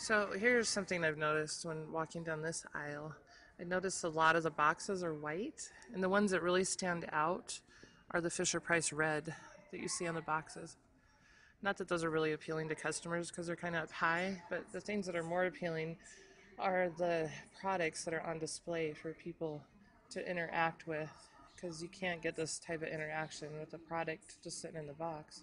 So here's something I've noticed when walking down this aisle. I noticed a lot of the boxes are white, and the ones that really stand out are the Fisher Price red that you see on the boxes. Not that those are really appealing to customers because they're kind of up high, but the things that are more appealing are the products that are on display for people to interact with because you can't get this type of interaction with a product just sitting in the box.